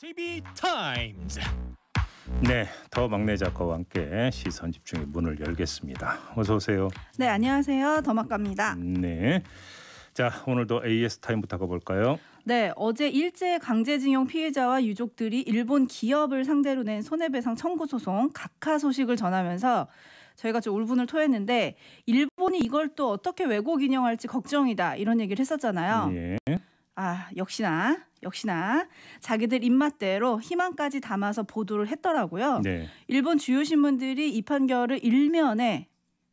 JB Times. 네, 더 막내 작가와 함께 시선 집중의 문을 열겠습니다. 어서 오세요. 네, 안녕하세요. 더마카입니다. 네. 자, 오늘도 AS 타임부터 가볼까요? 네, 어제 일제 강제징용 피해자와 유족들이 일본 기업을 상대로 낸 손해배상 청구 소송 각하 소식을 전하면서 저희가 좀 울분을 토했는데 일본이 이걸 또 어떻게 왜곡 인용할지 걱정이다 이런 얘기를 했었잖아요. 예. 아 역시나 역시나 자기들 입맛대로 희망까지 담아서 보도를 했더라고요. 네. 일본 주요 신문들이 이 판결을 일면에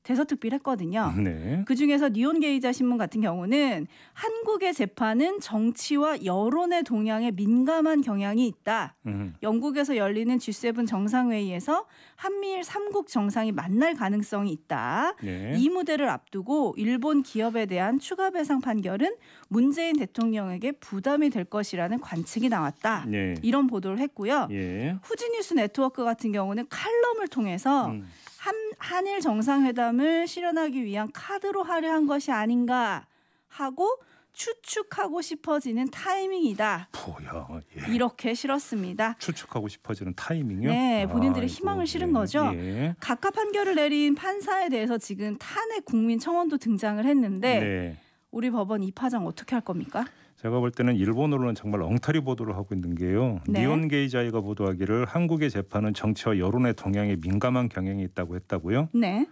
대서특필 했거든요. 네. 그 중에서 니온 게이자 신문 같은 경우는 한국의 재판은 정치와 여론의 동향에 민감한 경향이 있다. 음. 영국에서 열리는 G7 정상회의에서 한미일 3국 정상이 만날 가능성이 있다. 네. 이 무대를 앞두고 일본 기업에 대한 추가 배상 판결은 문재인 대통령에게 부담이 될 것이라는 관측이 나왔다. 네. 이런 보도를 했고요. 예. 후지뉴스 네트워크 같은 경우는 칼럼을 통해서 음. 한, 한일 정상회담을 실현하기 위한 카드로 하려 한 것이 아닌가 하고 추측하고 싶어지는 타이밍이다. 뭐야. 예. 이렇게 실었습니다. 추측하고 싶어지는 타이밍이요? 네, 본인들의 아이고, 희망을 실은 예. 거죠. 예. 각하 판결을 내린 판사에 대해서 지금 탄핵 국민 청원도 등장을 했는데 네. 우리 법원 이 파장 어떻게 할 겁니까? 제가 볼 때는 일본어로는 정말 엉터리 보도를 하고 있는 게요. 네. 니온 게이자이가 보도하기를 한국의 재판은 정치와 여론의 동향에 민감한 경향이 있다고 했다고요. 네,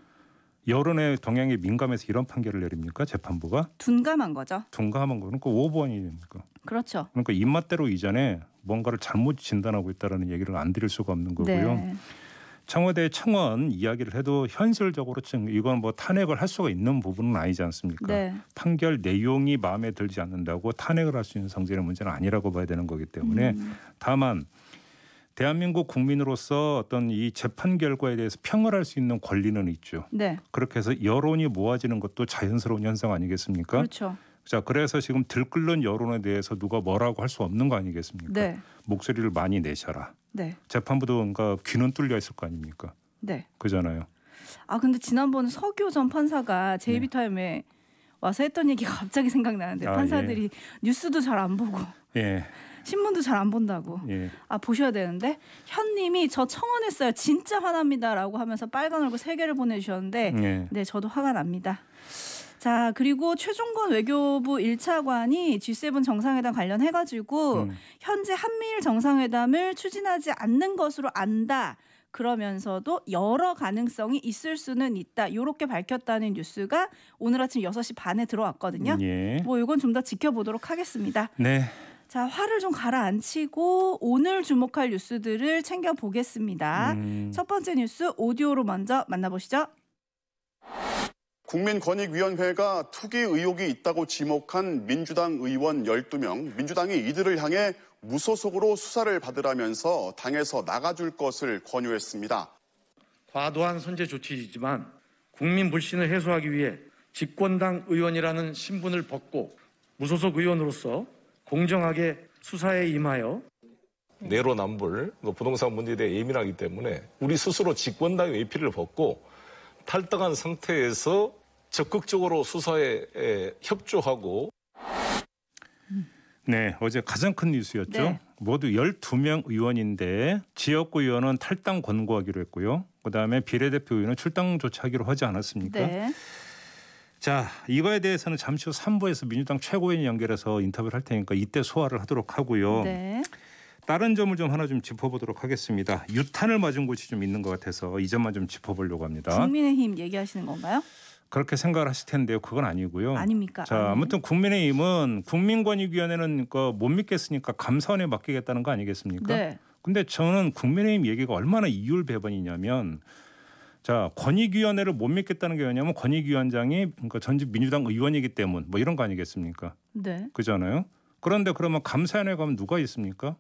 여론의 동향에 민감해서 이런 판결을 내립니까? 재판부가 둔감한 거죠. 둔감한 거 그러니까 오버원입니까? 그렇죠. 그러니까 입맛대로 이전에 뭔가를 잘못 진단하고 있다라는 얘기를 안 드릴 수가 없는 거고요. 네, 청와대 청원 이야기를 해도 현실적으로 지금 이건 뭐 탄핵을 할 수가 있는 부분은 아니지 않습니까? 네, 판결 내용이 마음에 들지 않는다고 탄핵을 할 수 있는 성질의 문제는 아니라고 봐야 되는 거기 때문에 음, 다만 대한민국 국민으로서 어떤 이 재판 결과에 대해서 평을 할 수 있는 권리는 있죠. 네, 그렇게 해서 여론이 모아지는 것도 자연스러운 현상 아니겠습니까? 그렇죠. 자, 그래서 지금 들끓는 여론에 대해서 누가 뭐라고 할 수 없는 거 아니겠습니까? 네, 목소리를 많이 내셔라. 네, 재판부도 뭔가 귀는 뚫려 있을 거 아닙니까? 네. 그잖아요. 아 근데 지난번 서교 전 판사가 제이비 타임에 와서 했던 얘기가 갑자기 생각나는데 네. 아, 판사들이 뉴스도 잘 안 보고 예, 신문도 잘 안 본다고 예. 아 보셔야 되는데 현님이 저 청원했어요 진짜 화납니다라고 하면서 빨간 얼굴 세 개를 보내주셨는데 예. 네 저도 화가 납니다. 자 그리고 최종건 외교부 1차관이 G7 정상회담 관련해가지고 음. 현재 한미일 정상회담을 추진하지 않는 것으로 안다. 그러면서도 여러 가능성이 있을 수는 있다. 이렇게 밝혔다는 뉴스가 오늘 아침 6시 반에 들어왔거든요. 예. 뭐 이건 좀 더 지켜보도록 하겠습니다. 네. 자, 화를 좀 가라앉히고 오늘 주목할 뉴스들을 챙겨 보겠습니다. 음, 첫 번째 뉴스 오디오로 먼저 만나보시죠. 국민권익위원회가 투기 의혹이 있다고 지목한 민주당 의원 12명, 민주당이 이들을 향해 무소속으로 수사를 받으라면서 당에서 나가줄 것을 권유했습니다. 과도한 선제 조치이지만 국민 불신을 해소하기 위해 집권당 의원이라는 신분을 벗고 무소속 의원으로서 공정하게 수사에 임하여 내로남불, 그 부동산 문제에 대해 예민하기 때문에 우리 스스로 집권당의 외피를 벗고 탈당한 상태에서 적극적으로 수사에 에, 협조하고 네, 어제 가장 큰 뉴스였죠. 네. 모두 12명 의원인데 지역구 의원은 탈당 권고하기로 했고요. 그다음에 비례대표 의원은 출당조차 하기로 하지 않았습니까? 네. 자, 이거에 대해서는 잠시 후 3부에서 민주당 최고위원 연결해서 인터뷰를 할 테니까 이때 소화를 하도록 하고요. 네. 다른 점을 좀 하나 좀 짚어보도록 하겠습니다. 유탄을 맞은 곳이 좀 있는 것 같아서 이 점만 좀 짚어보려고 합니다. 국민의힘 얘기하시는 건가요? 그렇게 생각을 하실 텐데요. 그건 아니고요. 아닙니까? 자? 아무튼 국민의힘은 국민권익위원회는 그못 믿겠으니까 감사원에 맡기겠다는 거 아니겠습니까? 네. 근데 저는 국민의힘 얘기가 얼마나 이율배반이냐면 자 권익위원회를 못 믿겠다는 게 왜냐면 권익위원장이 그러니까 전직 민주당 의원이기 때문 뭐 이런 거 아니겠습니까? 네. 그잖아요. 그런데 그러면 감사원에 가면 누가 있습니까?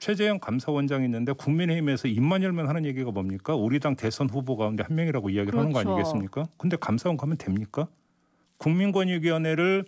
최재형 감사원장이 있는데 국민의힘에서 입만 열면 하는 얘기가 뭡니까? 우리 당 대선 후보 가운데 한 명이라고 이야기를 하는 거 그렇죠. 아니겠습니까? 근데 감사원 가면 됩니까? 국민권익위원회를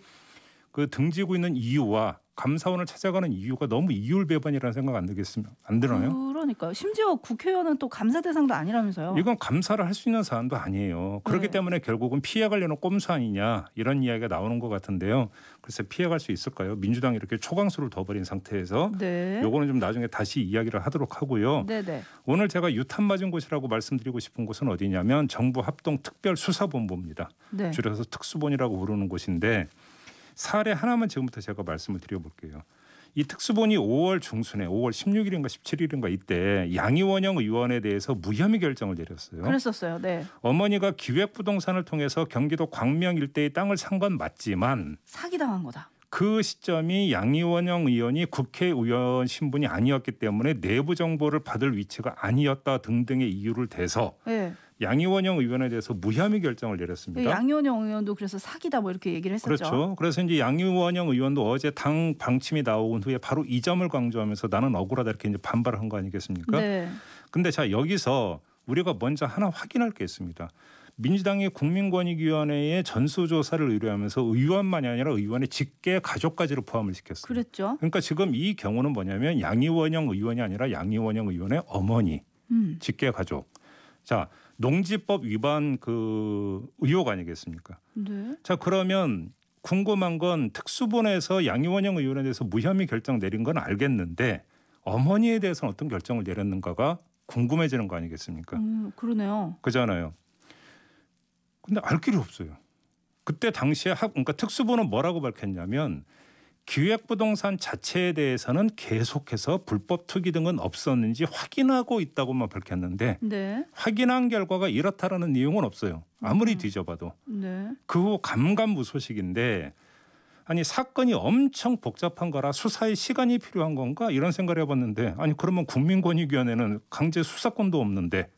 그 등지고 있는 이유와 감사원을 찾아가는 이유가 너무 이율배반이라는 생각 안 들겠습니까? 안 들어요? 그러니까 심지어 국회의원은 또 감사 대상도 아니라면서요. 이건 감사를 할 수 있는 사안도 아니에요. 그렇기 네. 때문에 결국은 피해가려는 꼼수 아니냐 이런 이야기가 나오는 것 같은데요. 글쎄 피해갈 수 있을까요? 민주당이 이렇게 초강수를 둬버린 상태에서 네. 요거는 좀 나중에 다시 이야기를 하도록 하고요. 네네. 오늘 제가 유탄 맞은 곳이라고 말씀드리고 싶은 곳은 어디냐면 정부 합동 특별 수사본부입니다. 네. 줄여서 특수본이라고 부르는 곳인데 사례 하나만 지금부터 제가 말씀을 드려볼게요. 이 특수본이 5월 중순에 5월 16일인가 17일인가 이때 양이원영 의원에 대해서 무혐의 결정을 내렸어요. 그랬었어요. 네. 어머니가 기획부동산을 통해서 경기도 광명 일대의 땅을 산 건 맞지만 사기 당한 거다. 그 시점이 양이원영 의원이 국회의원 신분이 아니었기 때문에 내부 정보를 받을 위치가 아니었다 등등의 이유를 대서 네. 양이원영 의원에 대해서 무혐의 결정을 내렸습니다. 양현영 의원도 그래서 사기다 뭐 이렇게 얘기를 했었죠. 그렇죠. 그래서 이제 양이원영 의원도 어제 당 방침이 나온 후에 바로 이 점을 강조하면서 나는 억울하다 이렇게 이제 반발한 거 아니겠습니까? 네. 근데 자 여기서 우리가 먼저 하나 확인할 게 있습니다. 민주당이 국민권익위원회에 전수조사를 의뢰하면서 의원만이 아니라 의원의 직계 가족까지를 포함을 시켰어요. 그랬죠. 그러니까 지금 이 경우는 뭐냐면 양이원영 의원이 아니라 양이원영 의원의 어머니 음. 직계 가족. 자 농지법 위반 그 의혹 아니겠습니까? 네. 자 그러면 궁금한 건 특수본에서 양이원영 의원에 대해서 무혐의 결정 내린 건 알겠는데 어머니에 대해서는 어떤 결정을 내렸는가가 궁금해지는 거 아니겠습니까? 음, 그러네요. 그잖아요. 근데 알 길이 없어요. 그때 당시에 학 그러니까 특수본은 뭐라고 밝혔냐면 기획부동산 자체에 대해서는 계속해서 불법 투기 등은 없었는지 확인하고 있다고만 밝혔는데 네. 확인한 결과가 이렇다라는 내용은 없어요. 아무리 뒤져봐도 네. 그 후 감감무 소식인데 아니 사건이 엄청 복잡한 거라 수사에 시간이 필요한 건가 이런 생각을 해봤는데 아니 그러면 국민권익위원회는 강제 수사권도 없는데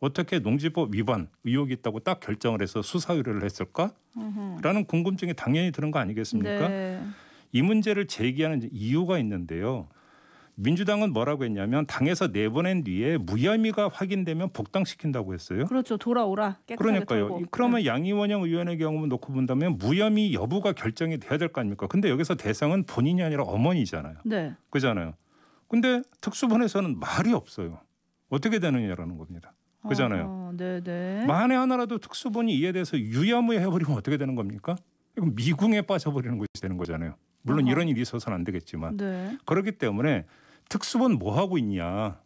어떻게 농지법 위반 의혹이 있다고 딱 결정을 해서 수사 의뢰를 했을까?라는 궁금증이 당연히 드는 거 아니겠습니까? 네. 이 문제를 제기하는 이유가 있는데요. 민주당은 뭐라고 했냐면 당에서 내보낸 뒤에 무혐의가 확인되면 복당시킨다고 했어요. 그렇죠. 돌아오라. 그러니까요. 털고. 네. 이- 그러면 양이원영 의원의 경우만 놓고 본다면 무혐의 여부가 결정이 돼야 될 거 아닙니까? 근데 여기서 대상은 본인이 아니라 어머니잖아요. 네. 그잖아요. 근데 특수본에서는 말이 없어요. 어떻게 되느냐라는 겁니다. 그잖아요. 어, 네, 네. 만에 하나라도 특수본이 이에 대해서 유야무야 해버리면 어떻게 되는 겁니까? 이건 미궁에 빠져버리는 것이 되는 거잖아요. 물론 어허. 이런 일이 있어서는 안 되겠지만 네. 그렇기 때문에 특수본 뭐 하고 있냐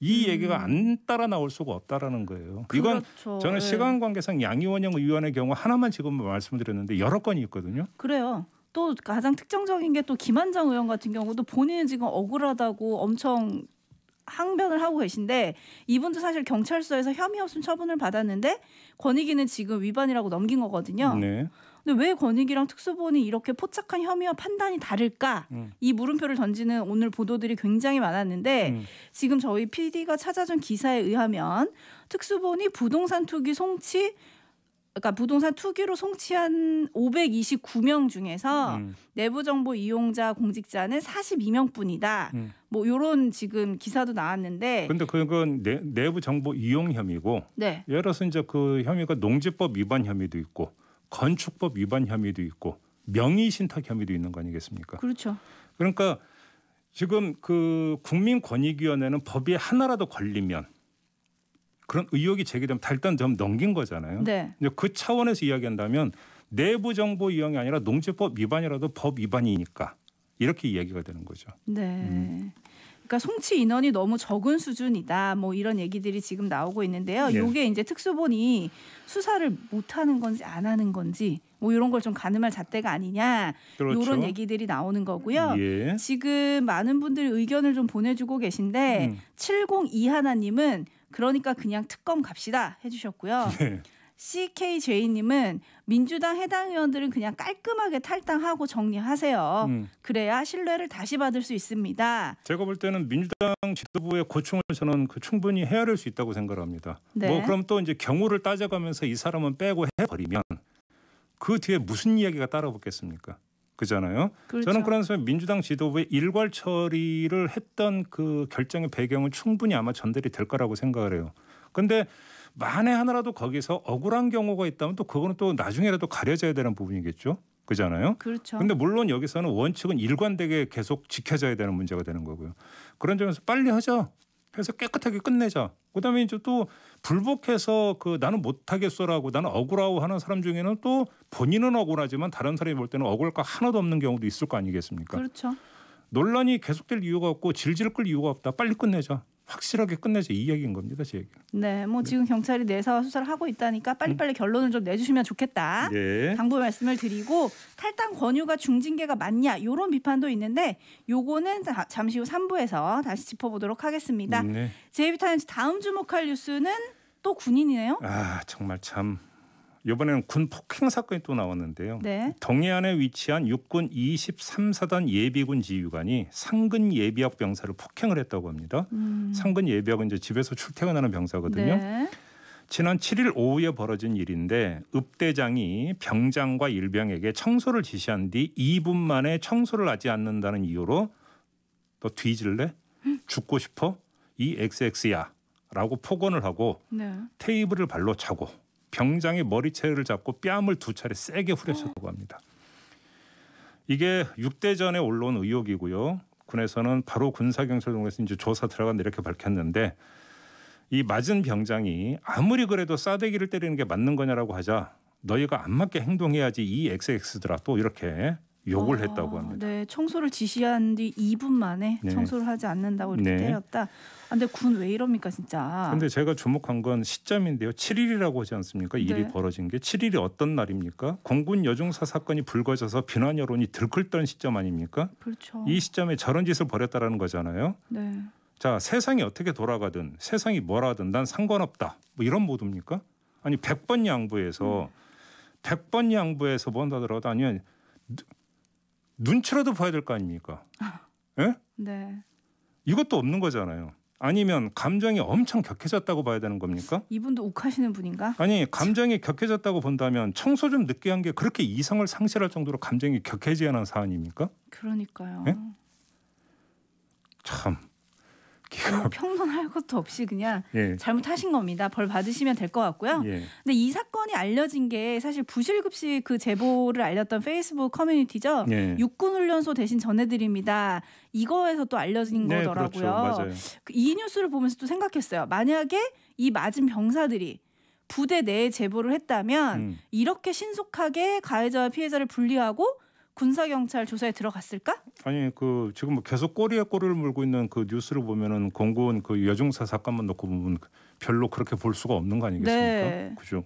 이 음. 얘기가 안 따라 나올 수가 없다라는 거예요. 이건 그렇죠. 저는 네. 시간 관계상 양이원영 의원의 경우 하나만 지금 말씀드렸는데 여러 건이 있거든요. 그래요. 또 가장 특정적인 게 또 김한정 의원 같은 경우도 본인은 지금 억울하다고 엄청 항변을 하고 계신데 이분도 사실 경찰서에서 혐의 없음 처분을 받았는데 권익위는 지금 위반이라고 넘긴 거거든요. 네. 근데 왜 권익위랑 특수본이 이렇게 포착한 혐의와 판단이 다를까? 음. 이 물음표를 던지는 오늘 보도들이 굉장히 많았는데 음. 지금 저희 PD가 찾아준 기사에 의하면 특수본이 부동산 투기 송치 그러니까 부동산 투기로 송치한 529명 중에서 음. 내부 정보 이용자 공직자는 42명뿐이다. 음. 뭐 요런 지금 기사도 나왔는데 근데 그건 내, 내부 정보 이용 혐의고 네. 예를 들어서 이제 그 혐의가 농지법 위반 혐의도 있고 건축법 위반 혐의도 있고 명의 신탁 혐의도 있는 거 아니겠습니까? 그렇죠. 그러니까 지금 그 국민권익위원회는 법이 하나라도 걸리면 그런 의혹이 제기되면 다 일단 좀 넘긴 거잖아요. 네. 그 차원에서 이야기한다면 내부 정보 이용이 아니라 농지법 위반이라도 법 위반이니까 이렇게 이야기가 되는 거죠. 네. 음. 그러니까 송치 인원이 너무 적은 수준이다. 뭐 이런 얘기들이 지금 나오고 있는데요. 네. 요게 이제 특수본이 수사를 못 하는 건지 안 하는 건지 뭐 이런 걸 좀 가늠할 잣대가 아니냐. 그렇죠. 요런 얘기들이 나오는 거고요. 예. 지금 많은 분들이 의견을 좀 보내주고 계신데 음. 702 하나님은 그러니까 그냥 특검 갑시다 해주셨고요. 네. CKJ님은 민주당 해당 의원들은 그냥 깔끔하게 탈당하고 정리하세요. 음. 그래야 신뢰를 다시 받을 수 있습니다. 제가 볼 때는 민주당 지도부의 고충을 저는 그 충분히 헤아릴 수 있다고 생각합니다. 네. 뭐 그럼 또 이제 경우를 따져가면서 이 사람은 빼고 해버리면 그 뒤에 무슨 이야기가 따라붙겠습니까? 그잖아요. 그렇죠. 저는 그런 점에서 민주당 지도부의 일괄 처리를 했던 그 결정의 배경은 충분히 아마 전달이 될 거라고 생각을 해요. 근데 만에 하나라도 거기서 억울한 경우가 있다면 또 그거는 또 나중에라도 가려져야 되는 부분이겠죠. 그잖아요. 그렇죠. 근데 물론 여기서는 원칙은 일관되게 계속 지켜져야 되는 문제가 되는 거고요. 그런 점에서 빨리 하자. 해서 깨끗하게 끝내자. 그다음에 이제 또 불복해서 그 나는 못하겠어라고 나는 억울하고 하는 사람 중에는 또 본인은 억울하지만 다른 사람이 볼 때는 억울할 거 하나도 없는 경우도 있을 거 아니겠습니까? 그렇죠. 논란이 계속될 이유가 없고 질질 끌 이유가 없다. 빨리 끝내자. 확실하게 끝내자 이 이야기인 겁니다. 제 얘기. 네, 뭐 지금 경찰이 내사와 수사를 하고 있다니까 빨리빨리 결론을 좀 내주시면 좋겠다. 예. 당부 말씀을 드리고 탈당 권유가 중징계가 맞냐 이런 비판도 있는데 요거는 자- 잠시 후 3부에서 다시 짚어보도록 하겠습니다. 네. 제이비타임즈 다음 주목할 뉴스는 또 군인이네요. 아 정말 참 이번에는 군 폭행 사건이 또 나왔는데요. 네. 동해안에 위치한 육군 23사단 예비군 지휘관이 상근 예비역 병사를 폭행을 했다고 합니다. 음, 상근 예비역은 이제 집에서 출퇴근하는 병사거든요. 네. 지난 7일 오후에 벌어진 일인데 읍대장이 병장과 일병에게 청소를 지시한 뒤 2분 만에 청소를 하지 않는다는 이유로 너 뒤질래? 죽고 싶어? 이 XX야 라고 폭언을 하고 네. 테이블을 발로 차고 병장의 머리채를 잡고 뺨을 두 차례 세게 후려쳤다고 합니다. 이게 6대 전에 올라온 의혹이고요. 군에서는 바로 군사경찰동에서 이제 조사 들어간 이렇게 밝혔는데 이 맞은 병장이 아무리 그래도 싸대기를 때리는 게 맞는 거냐라고 하자 너희가 안 맞게 행동해야지 이 XX들아 또 이렇게 욕을 아, 했다고 합니다. 네, 청소를 지시한 뒤 2분 만에 네. 청소를 하지 않는다고 이렇게 네. 때렸다. 아, 근데 군 왜 이럽니까 진짜? 근데 제가 주목한 건 시점인데요. 7일이라고 하지 않습니까? 일이 네. 벌어진 게 7일이 어떤 날입니까? 공군 여중사 사건이 불거져서 비난 여론이 들끓던 시점 아닙니까? 그렇죠. 이 시점에 저런 짓을 벌였다라는 거잖아요. 네. 자, 세상이 어떻게 돌아가든 세상이 뭐라든 난 상관없다. 뭐 이런 모드입니까? 아니 100번 양보해서 100번 양보해서 뭐 한다더라도 아니면 누- 눈치라도 봐야 될 거 아닙니까? 예? 네. 이것도 없는 거잖아요. 아니면 감정이 엄청 격해졌다고 봐야 되는 겁니까? 이분도 욱하시는 분인가? 아니 감정이 격해졌다고 본다면 청소 좀 늦게 한 게 그렇게 이성을 상실할 정도로 감정이 격해지야 하는 사안입니까? 그러니까요. 예? 참 뭐 평론할 것도 없이 그냥 예. 잘못하신 겁니다. 벌 받으시면 될 것 같고요. 예. 근데 이 사건이 알려진 게 사실 부실급식 그 제보를 알렸던 페이스북 커뮤니티죠. 예. 육군훈련소 대신 전해드립니다. 이거에서 또 알려진 네, 거더라고요. 그렇죠. 맞아요. 그이 뉴스를 보면서 또 생각했어요. 만약에 이 맞은 병사들이 부대 내에 제보를 했다면 음. 이렇게 신속하게 가해자와 피해자를 분리하고 군사 경찰 조사에 들어갔을까? 아니 그 지금 뭐 계속 꼬리에 꼬리를 물고 있는 그 뉴스를 보면은 공군 그 여중사 사건만 놓고 보면 별로 그렇게 볼 수가 없는 거 아니겠습니까? 네. 그죠?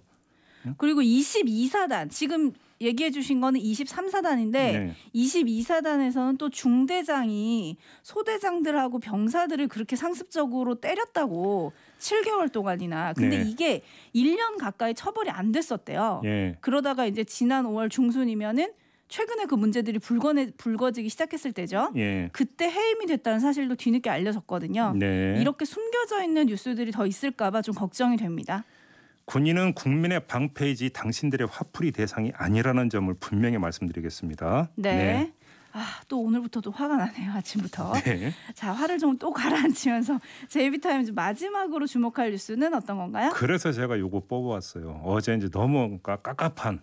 그리고 22사단 지금 얘기해 주신 거는 23사단인데 네. 22사단에서는 또 중대장이 소대장들하고 병사들을 그렇게 상습적으로 때렸다고 7개월 동안이나. 근데 네. 이게 1년 가까이 처벌이 안 됐었대요. 예. 그러다가 이제 지난 5월 중순이면은 최근에 그 문제들이 불거내 불거지기 시작했을 때죠. 예. 그때 해임이 됐다는 사실도 뒤늦게 알려졌거든요. 네. 이렇게 숨겨져 있는 뉴스들이 더 있을까봐 좀 걱정이 됩니다. 군인은 국민의 방패이지 당신들의 화풀이 대상이 아니라는 점을 분명히 말씀드리겠습니다. 네. 아, 또 오늘부터도 화가 나네요. 아침부터. 네. 자, 화를 좀 또 가라앉히면서 제이비타임즈 마지막으로 주목할 뉴스는 어떤 건가요? 그래서 제가 요거 뽑아왔어요. 어제 이제 너무 까- 깝깝한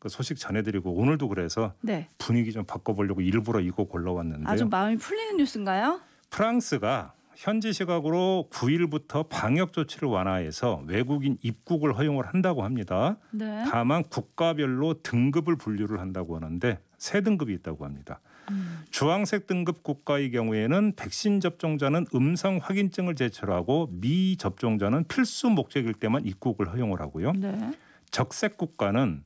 그 소식 전해드리고 오늘도 그래서 네. 분위기 좀 바꿔보려고 일부러 이거 골라왔는데요. 아주 마음이 풀리는 뉴스인가요? 프랑스가 현지 시각으로 9일부터 방역 조치를 완화해서 외국인 입국을 허용을 한다고 합니다. 네. 다만 국가별로 등급을 분류를 한다고 하는데 세 등급이 있다고 합니다. 음. 주황색 등급 국가의 경우에는 백신 접종자는 음성 확인증을 제출 하고 미접종자는 필수 목적일 때만 입국을 허용을 하고요. 네. 적색 국가는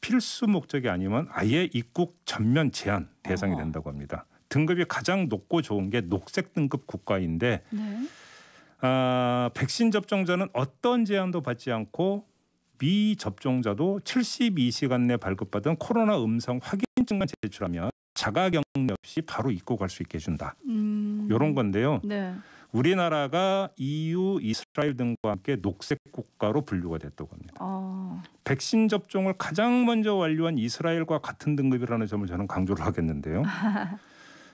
필수 목적이 아니면 아예 입국 전면 제한 대상이 어. 된다고 합니다. 등급이 가장 높고 좋은 게 녹색 등급 국가인데 네. 아, 백신 접종자는 어떤 제한도 받지 않고 미접종자도 72시간 내 발급받은 코로나 음성 확인증만 제출하면 자가격리 없이 바로 입국할 수 있게 해준다. 음. 이런 건데요. 네. 우리나라가 EU, 이스라엘 등과 함께 녹색 국가로 분류가 됐다고 합니다. 어. 백신 접종을 가장 먼저 완료한 이스라엘과 같은 등급이라는 점을 저는 강조를 하겠는데요.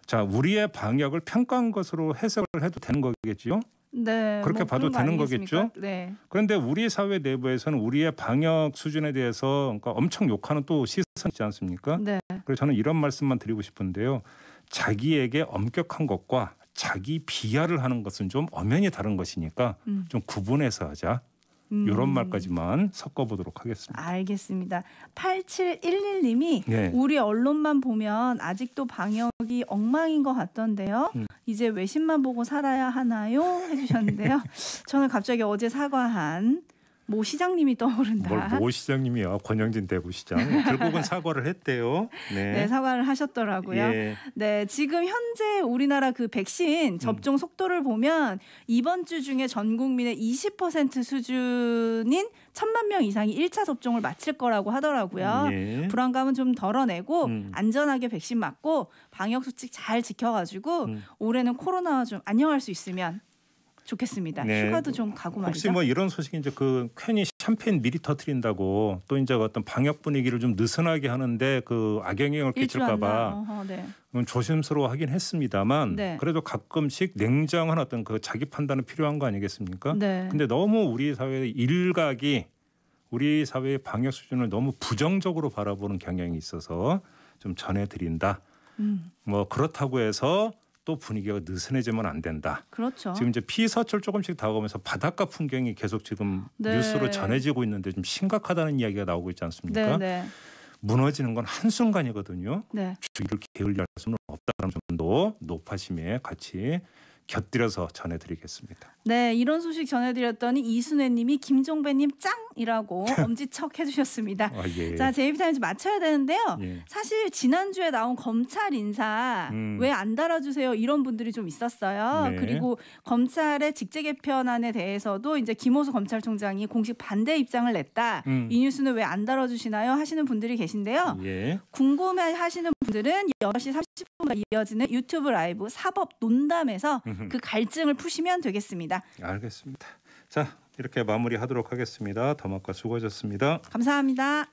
자, 우리의 방역을 평가한 것으로 해석을 해도 되는 거겠지요? 네. 그렇게 뭐 봐도 되는? 거겠죠? 네. 그런데 우리 사회 내부에서는 우리의 방역 수준에 대해서 그러니까 엄청 욕하는 또 시선 있지 않습니까? 네. 그래서 저는 이런 말씀만 드리고 싶은데요. 자기에게 엄격한 것과 자기 비하를 하는 것은 좀 엄연히 다른 것이니까 음. 좀 구분해서 하자. 음. 이런 말까지만 섞어보도록 하겠습니다. 알겠습니다. 8711님이 네. 우리 언론만 보면 아직도 방역이 엉망인 것 같던데요. 음. 이제 외신만 보고 살아야 하나요? 해주셨는데요. 저는 갑자기 어제 사과한 모 시장님이 떠오른다. 뭘모 시장님이야 권영진 대구시장 결국은 사과를 했대요. 네. 네, 사과를 하셨더라고요. 예. 네, 지금 현재 우리나라 그 음. 백신 접종 속도를 보면 이번 주 중에 전 국민의 20% 수준인 천만 명 이상이 1차 접종을 마칠 거라고 하더라고요. 예. 불안감은 좀 덜어내고 음. 안전하게 백신 맞고 방역 수칙 잘 지켜가지고 음. 올해는 코로나와 좀 안녕할 수 있으면 좋겠습니다. 네. 휴가도 좀 가고 말이죠. 혹시 뭐 이런 소식이 이제 그 괜히 샴페인 미리 터트린다고 또 이제 어떤 방역 분위기를 좀 느슨하게 하는데 그 악영향을. 끼칠까봐 네. 음, 조심스러워하긴 했습니다만 네. 그래도 가끔씩 냉정한 어떤 그 자기 판단은 필요한 거 아니겠습니까? 네. 근데 너무 우리 사회의 일각이 우리 사회의 방역 수준을 너무 부정적으로 바라보는 경향이 있어서 좀 전해드린다. 음, 뭐 그렇다고 해서 또 분위기가 느슨해지면 안 된다. 그렇죠. 지금 이제 피서철 조금씩 다가오면서 바닷가 풍경이 계속 지금 네. 뉴스로 전해지고 있는데 좀 심각하다는 이야기가 나오고 있지 않습니까? 네, 네, 무너지는 건 한 순간이거든요. 네. 주의를 게을리할 수는 없다는 점도 노파심에 같이 곁들여서 전해드리겠습니다. 네, 이런 소식 전해드렸더니 이순애님이 김종배님 짱이라고 엄지척 해주셨습니다. 아, 예. 자, JB타임즈 마쳐야 되는데요. 예. 사실 지난주에 나온 검찰 인사 음. 왜 안 달아주세요 이런 분들이 좀 있었어요. 네. 그리고 검찰의 직제 개편안에 대해서도 이제 김오수 검찰총장이 공식 반대 입장을 냈다. 음. 이 뉴스는 왜 안 달아주시나요? 하시는 분들이 계신데요. 예. 궁금해 하시는 분들은 10시 30분에 이어지는 유튜브 라이브 사법 논담에서. 그 갈증을 푸시면 되겠습니다. 알겠습니다. 자 이렇게 마무리하도록 하겠습니다. 더마과 수고하셨습니다. 감사합니다.